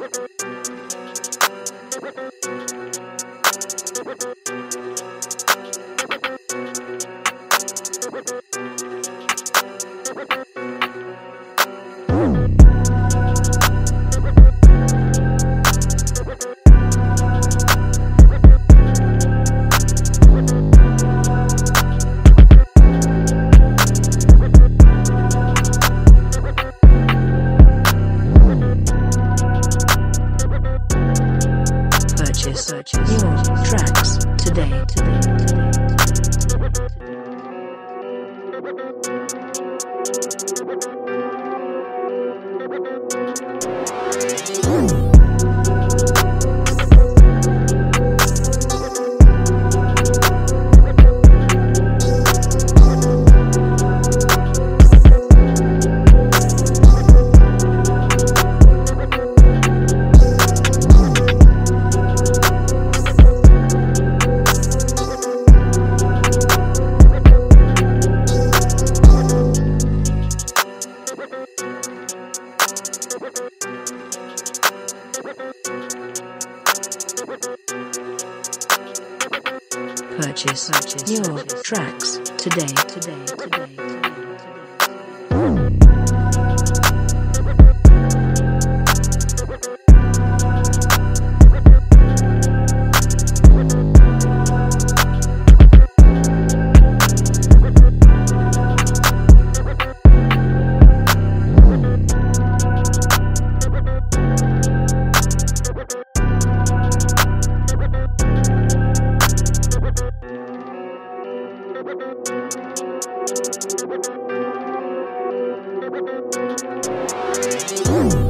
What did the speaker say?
Thank you. search your track. Purchase, Purchase your tracks today. Today. Today. Thank you.